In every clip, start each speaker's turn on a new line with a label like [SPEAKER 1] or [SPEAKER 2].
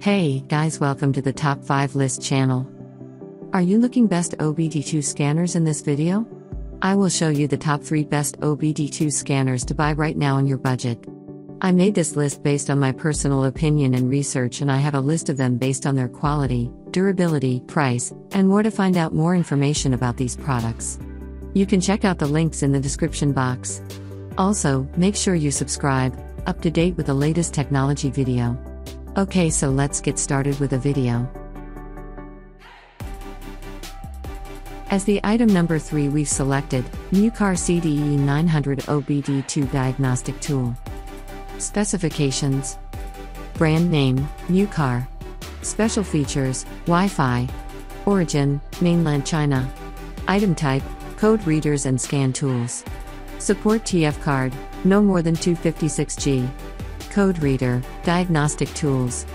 [SPEAKER 1] Hey, guys, welcome to the Top 5 List channel. Are you looking best OBD2 scanners in this video? I will show you the top 3 best OBD2 scanners to buy right now on your budget. I made this list based on my personal opinion and research, and I have a list of them based on their quality, durability, price, and more to find out more information about these products. You can check out the links in the description box. Also, make sure you subscribe, up to date with the latest technology video. Okay, so let's get started with the video. As the item number 3 we've selected, Mucar CDE 900 OBD2 Diagnostic Tool. Specifications Brand name, Mucar. Special features, Wi Fi. Origin, Mainland China. Item type, code readers and scan tools. Support TF card, no more than 256G. Code reader, diagnostic tools.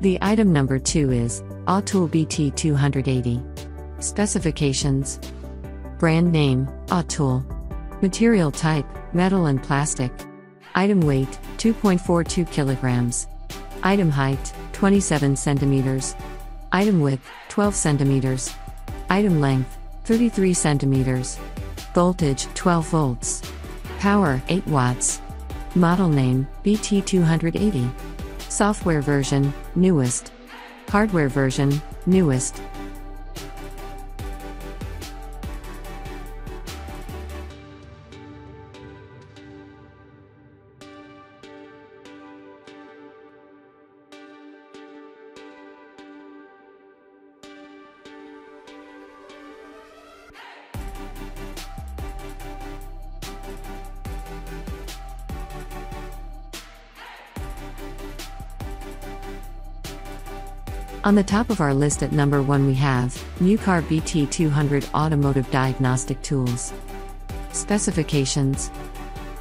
[SPEAKER 1] The item number 2 is Autool BT280. Specifications Brand name Autool. Material type metal and plastic. Item weight 2.42 kilograms. Item height 27 centimeters. Item width 12 centimeters. Item length 33 centimeters. Voltage 12 volts. Power 8 watts. Model name BT280. Software version, newest. Hardware version, newest. On the top of our list at number 1 we have Mucar BT200 Automotive Diagnostic Tools. Specifications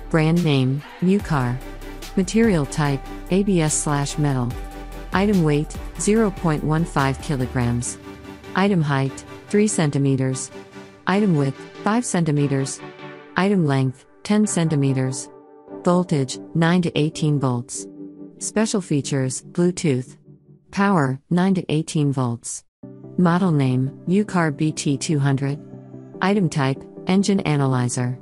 [SPEAKER 1] Brand name Mucar. Material type ABS slash metal. Item weight 0.15 kilograms. Item height 3 centimeters. Item width 5 centimeters. Item length 10 centimeters. Voltage 9 to 18 volts. Special features Bluetooth. Power 9 to 18 volts. Model name Mucar BT200. Item type Engine Analyzer.